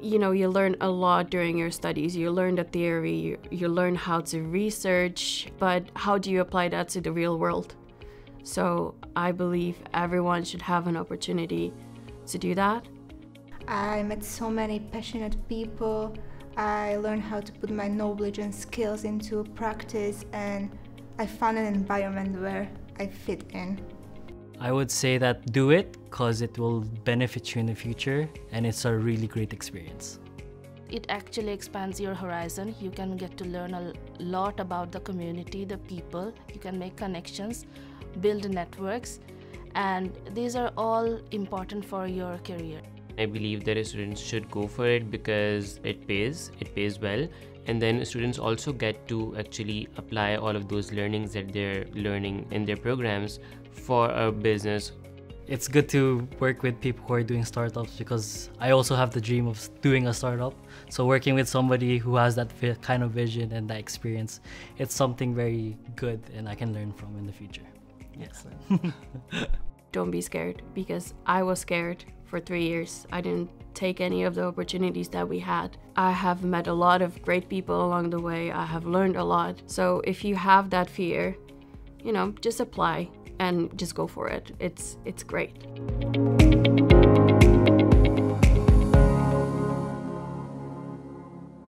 you know, you learn a lot during your studies. You learn the theory, you, you learn how to research, but how do you apply that to the real world? So I believe everyone should have an opportunity to do that. I met so many passionate people. I learned how to put my knowledge and skills into practice, and I found an environment where I fit in. I would say that do it because it will benefit you in the future and it's a really great experience. It actually expands your horizon. You can get to learn a lot about the community, the people. You can make connections, build networks, and these are all important for your career. I believe that students should go for it because it pays, it pays well, and then students also get to actually apply all of those learnings that they're learning in their programs for a business. It's good to work with people who are doing startups because I also have the dream of doing a startup. So working with somebody who has that kind of vision and that experience, it's something very good and I can learn from in the future. Yes. Don't be scared because I was scared for three years. I didn't take any of the opportunities that we had. I have met a lot of great people along the way. I have learned a lot. So if you have that fear, you know, just apply and just go for it. It's it's great.